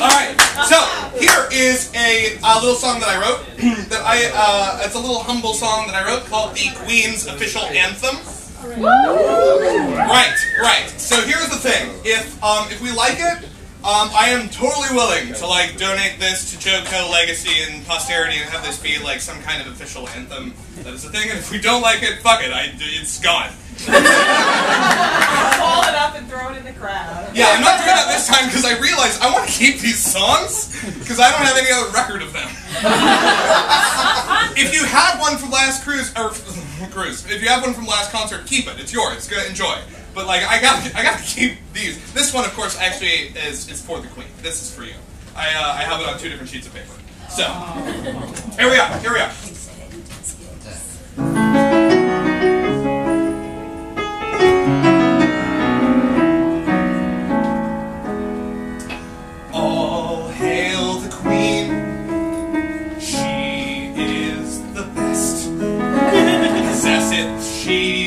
Alright, so here is a, a little song that I wrote. that I uh, It's a little humble song that I wrote called the Queen's Official Anthem. Right, right. So here's the thing. If um, if we like it, um, I am totally willing to like donate this to JoCo Legacy and posterity and have this be like some kind of official anthem. That is the thing. And if we don't like it, fuck it. I, it's gone. throw it in the crowd. Yeah, I'm not doing that this time because I realize I want to keep these songs because I don't have any other record of them. if you had one from last cruise or cruise, if you have one from last concert, keep it. It's yours. Go enjoy. But like, I got, I got to keep these. This one, of course, actually is is for the queen. This is for you. I, uh, I have it on two different sheets of paper. So, here we are. Here we are. Possesseth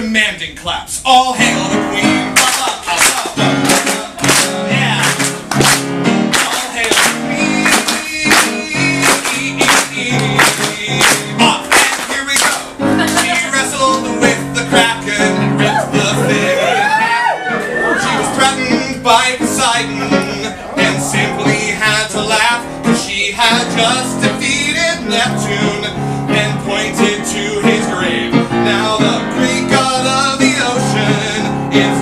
demanding claps. All hail the queen. By Poseidon and simply had to laugh because she had just defeated Neptune and pointed to his grave. Now the Greek god of the ocean is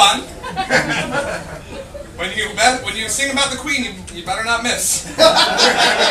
fun. when you when you sing about the queen, you, you better not miss.